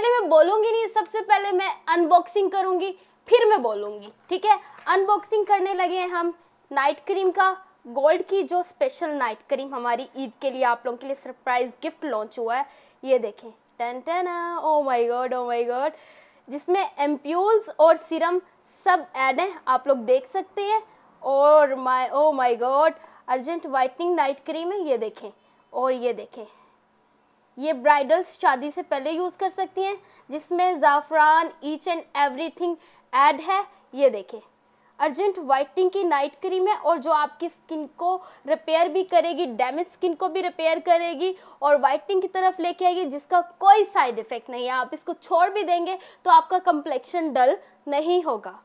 पहले मैं बोलूँगी नहीं, सबसे पहले मैं अनबॉक्सिंग करूँगी, फिर मैं बोलूँगी, ठीक है? अनबॉक्सिंग करने लगे हैं हम नाइट क्रीम का गोल्ड की जो स्पेशल नाइट क्रीम हमारी ईद के लिए आप लोगों के लिए सरप्राइज़ गिफ्ट लॉन्च हुआ है, ये देखें। Ten ten oh my god oh my god जिसमें एम्प्यूल्स और सिरम सब ऐड हैं, आप लोग देख सकते हैं। और my oh my god urgent whitening night cream है, ये देखें। और ये देखें। ये ब्राइडल्स शादी से पहले यूज़ कर सकती हैं, जिसमें ज़ाफ़रान ईच एंड एवरीथिंग ऐड है। ये देखें, अर्जेंट वाइटनिंग की नाइट क्रीम है और जो आपकी स्किन को रिपेयर भी करेगी डैमेज स्किन को भी रिपेयर करेगी और वाइटनिंग की तरफ़ लेके आएगी, जिसका कोई साइड इफ़ेक्ट नहीं है। आप इसको छोड़ भी देंगे तो आपका कम्प्लेक्शन डल नहीं होगा।